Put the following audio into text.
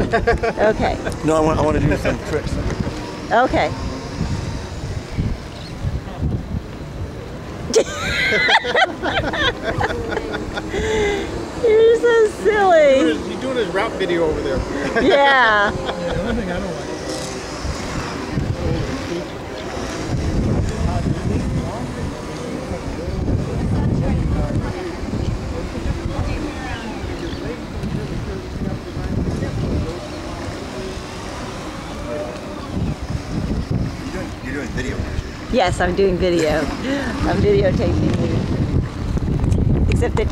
Okay. No, I want, I want to do some tricks. Okay. You're so silly. He's doing his rap video over there. Yeah. The video. Yes, I'm doing video. I'm videotaping you. Except that